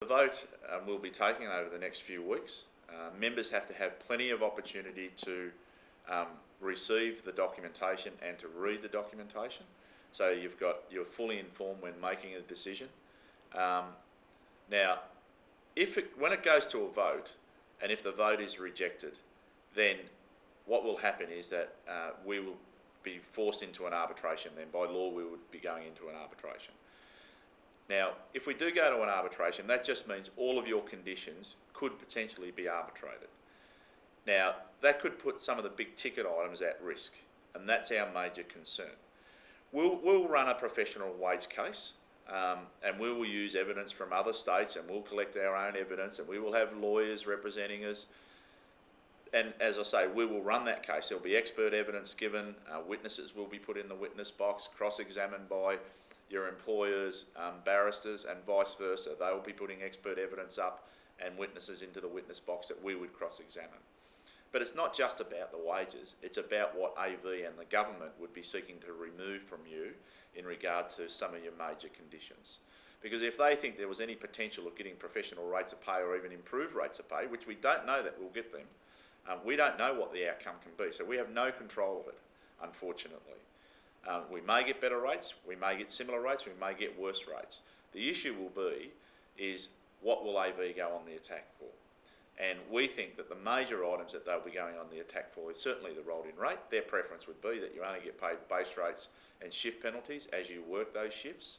The vote um, we'll be taking over the next few weeks. Uh, members have to have plenty of opportunity to um, receive the documentation and to read the documentation. So you've got you're fully informed when making a decision. Um, now, if it, when it goes to a vote, and if the vote is rejected, then what will happen is that uh, we will be forced into an arbitration. Then by law we would be going into an arbitration. Now, if we do go to an arbitration, that just means all of your conditions could potentially be arbitrated. Now, that could put some of the big ticket items at risk, and that's our major concern. We'll, we'll run a professional wage case, um, and we will use evidence from other states, and we'll collect our own evidence, and we will have lawyers representing us. And as I say, we will run that case. There'll be expert evidence given, uh, witnesses will be put in the witness box, cross examined by your employers, um, barristers, and vice versa. They will be putting expert evidence up and witnesses into the witness box that we would cross examine. But it's not just about the wages, it's about what AV and the government would be seeking to remove from you in regard to some of your major conditions. Because if they think there was any potential of getting professional rates of pay or even improved rates of pay, which we don't know that we'll get them, um, we don't know what the outcome can be. So we have no control of it, unfortunately. Um, we may get better rates, we may get similar rates, we may get worse rates. The issue will be is what will AV go on the attack for? And we think that the major items that they'll be going on the attack for is certainly the rolled in rate. Their preference would be that you only get paid base rates and shift penalties as you work those shifts.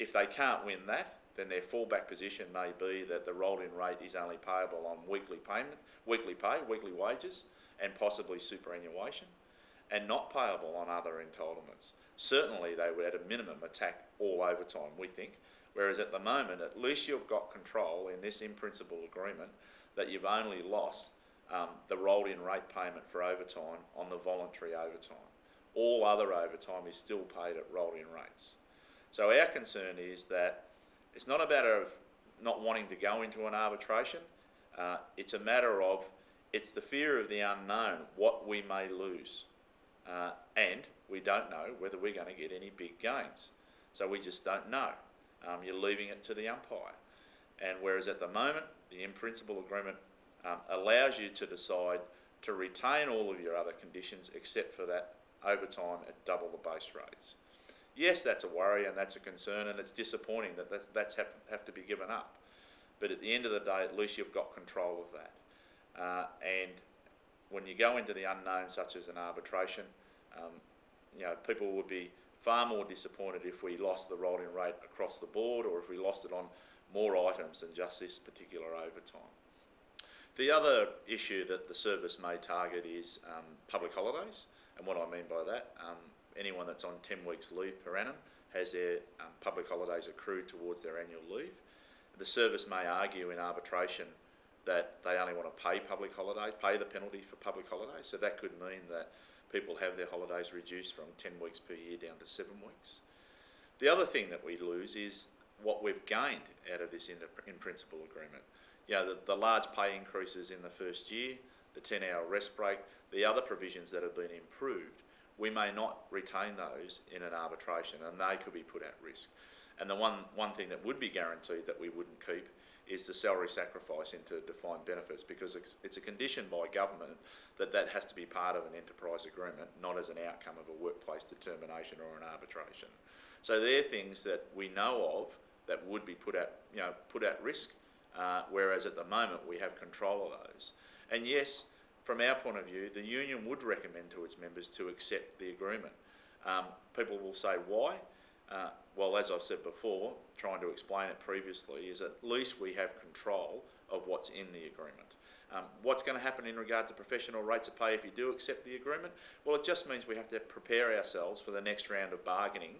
If they can't win that, then their fallback position may be that the rolled in rate is only payable on weekly payment, weekly pay, weekly wages, and possibly superannuation and not payable on other entitlements. Certainly, they would at a minimum attack all overtime, we think, whereas at the moment, at least you've got control in this in principle agreement that you've only lost um, the rolled in rate payment for overtime on the voluntary overtime. All other overtime is still paid at rolled in rates. So our concern is that it's not a matter of not wanting to go into an arbitration, uh, it's a matter of it's the fear of the unknown, what we may lose. Uh, and we don't know whether we're going to get any big gains. So we just don't know. Um, you're leaving it to the umpire. And whereas at the moment, the in principle agreement um, allows you to decide to retain all of your other conditions except for that overtime at double the base rates. Yes, that's a worry and that's a concern, and it's disappointing that that's, that's have, have to be given up. But at the end of the day, at least you've got control of that. Uh, and when you go into the unknown, such as an arbitration, um, you know, people would be far more disappointed if we lost the rolled in rate across the board or if we lost it on more items than just this particular overtime. The other issue that the service may target is um, public holidays, and what I mean by that, um, anyone that's on 10 weeks leave per annum has their um, public holidays accrued towards their annual leave. The service may argue in arbitration that they only want to pay public holidays, pay the penalty for public holidays. So that could mean that people have their holidays reduced from 10 weeks per year down to seven weeks. The other thing that we lose is what we've gained out of this in, in principle agreement. You know, the, the large pay increases in the first year, the 10 hour rest break, the other provisions that have been improved, we may not retain those in an arbitration and they could be put at risk. And the one, one thing that would be guaranteed that we wouldn't keep is the salary sacrifice into defined benefits because it's, it's a condition by government that that has to be part of an enterprise agreement, not as an outcome of a workplace determination or an arbitration. So they're things that we know of that would be put at, you know, put at risk, uh, whereas at the moment we have control of those. And yes, from our point of view, the union would recommend to its members to accept the agreement. Um, people will say why. Uh, well, as I've said before, trying to explain it previously, is at least we have control of what's in the agreement. Um, what's going to happen in regard to professional rates of pay if you do accept the agreement? Well, it just means we have to prepare ourselves for the next round of bargaining,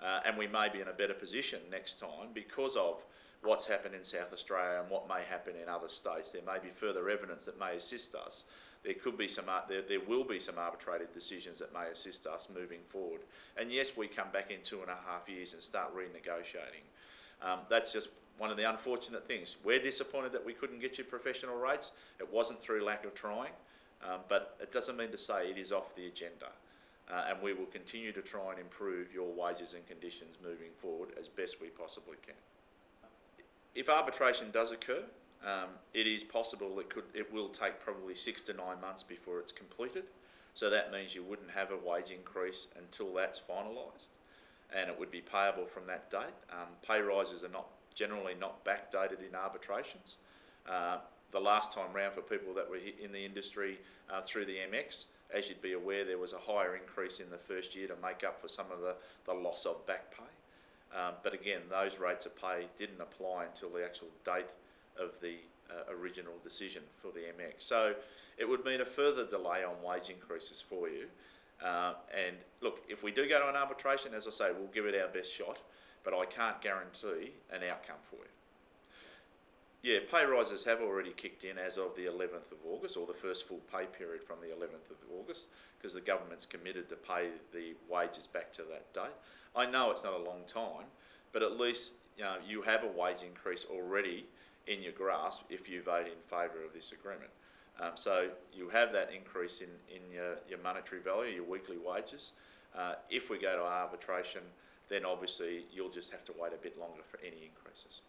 uh, and we may be in a better position next time because of what's happened in South Australia and what may happen in other states. There may be further evidence that may assist us there could be some, there, there will be some arbitrated decisions that may assist us moving forward. And yes, we come back in two and a half years and start renegotiating. Um, that's just one of the unfortunate things. We're disappointed that we couldn't get you professional rates. It wasn't through lack of trying, um, but it doesn't mean to say it is off the agenda. Uh, and we will continue to try and improve your wages and conditions moving forward as best we possibly can. if arbitration does occur, um, it is possible it could it will take probably six to nine months before it's completed. So that means you wouldn't have a wage increase until that's finalised, and it would be payable from that date. Um, pay rises are not generally not backdated in arbitrations. Uh, the last time round for people that were in the industry uh, through the MX, as you'd be aware, there was a higher increase in the first year to make up for some of the, the loss of back pay. Um, but again, those rates of pay didn't apply until the actual date of the uh, original decision for the MX. So it would mean a further delay on wage increases for you. Uh, and look, if we do go to an arbitration, as I say, we'll give it our best shot, but I can't guarantee an outcome for you. Yeah, pay rises have already kicked in as of the 11th of August, or the first full pay period from the 11th of August, because the government's committed to pay the wages back to that date. I know it's not a long time, but at least you, know, you have a wage increase already in your grasp if you vote in favour of this agreement. Um, so you have that increase in, in your, your monetary value, your weekly wages. Uh, if we go to arbitration, then obviously you'll just have to wait a bit longer for any increases.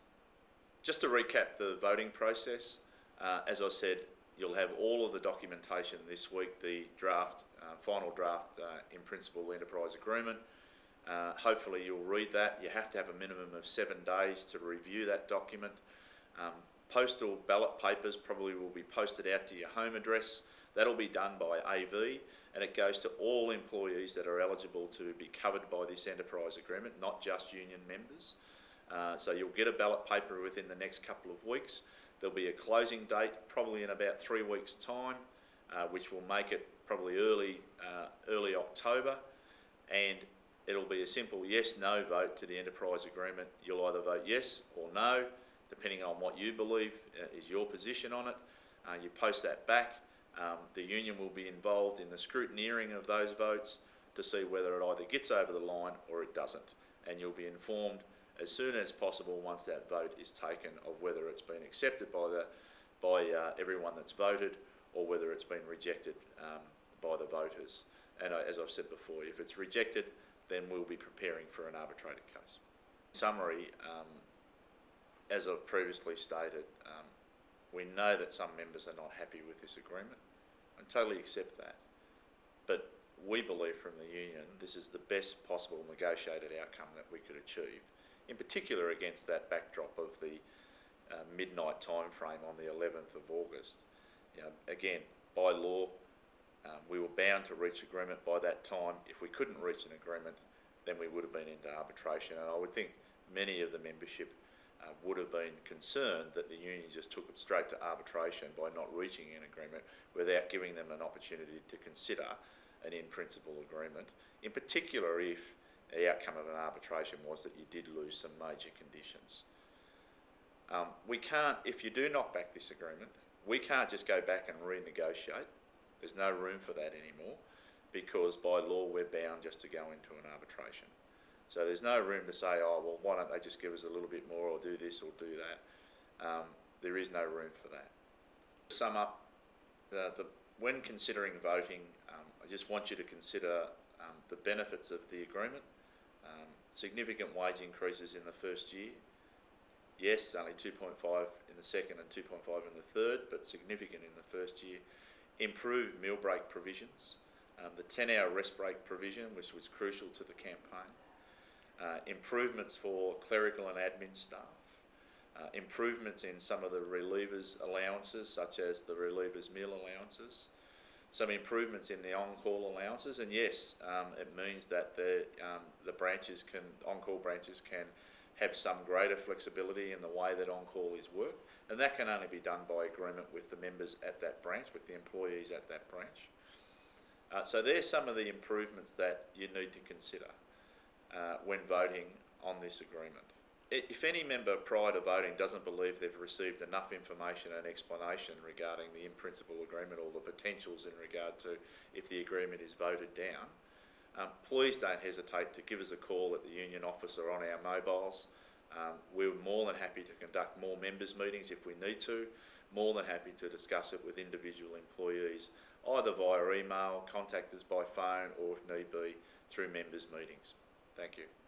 Just to recap the voting process, uh, as I said, you'll have all of the documentation this week, the draft, uh, final draft uh, in principle enterprise agreement. Uh, hopefully you'll read that. You have to have a minimum of seven days to review that document. Um, postal ballot papers probably will be posted out to your home address. That'll be done by AV and it goes to all employees that are eligible to be covered by this enterprise agreement, not just union members. Uh, so you'll get a ballot paper within the next couple of weeks. There'll be a closing date probably in about three weeks' time, uh, which will make it probably early, uh, early October. And it'll be a simple yes-no vote to the enterprise agreement. You'll either vote yes or no depending on what you believe uh, is your position on it. Uh, you post that back. Um, the union will be involved in the scrutineering of those votes to see whether it either gets over the line or it doesn't. And you'll be informed as soon as possible once that vote is taken of whether it's been accepted by, the, by uh, everyone that's voted or whether it's been rejected um, by the voters. And uh, as I've said before, if it's rejected, then we'll be preparing for an arbitrated case. In summary, um, as I've previously stated, um, we know that some members are not happy with this agreement and totally accept that. But we believe from the union this is the best possible negotiated outcome that we could achieve, in particular against that backdrop of the uh, midnight time frame on the 11th of August. You know, again, by law, um, we were bound to reach agreement by that time. If we couldn't reach an agreement, then we would have been into arbitration. And I would think many of the membership uh, would have been concerned that the union just took it straight to arbitration by not reaching an agreement without giving them an opportunity to consider an in-principle agreement, in particular if the outcome of an arbitration was that you did lose some major conditions. Um, we can't, if you do knock back this agreement, we can't just go back and renegotiate. There's no room for that anymore because by law we're bound just to go into an arbitration. So there's no room to say, oh, well, why don't they just give us a little bit more or do this or do that. Um, there is no room for that. To sum up, the, the, when considering voting, um, I just want you to consider um, the benefits of the agreement. Um, significant wage increases in the first year. Yes, only 2.5 in the second and 2.5 in the third, but significant in the first year. Improved meal break provisions. Um, the 10-hour rest break provision, which was crucial to the campaign uh, improvements for clerical and admin staff, uh, improvements in some of the relievers allowances, such as the relievers meal allowances, some improvements in the on-call allowances, and yes, um, it means that the, um, the branches can, on-call branches can have some greater flexibility in the way that on-call is worked, and that can only be done by agreement with the members at that branch, with the employees at that branch. Uh, so there's some of the improvements that you need to consider uh, when voting on this agreement. If any member prior to voting doesn't believe they've received enough information and explanation regarding the in-principle agreement or the potentials in regard to if the agreement is voted down, um, please don't hesitate to give us a call at the union office or on our mobiles. Um, we're more than happy to conduct more members meetings if we need to, more than happy to discuss it with individual employees, either via email, contact us by phone or if need be through members meetings. Thank you.